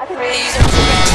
I Praise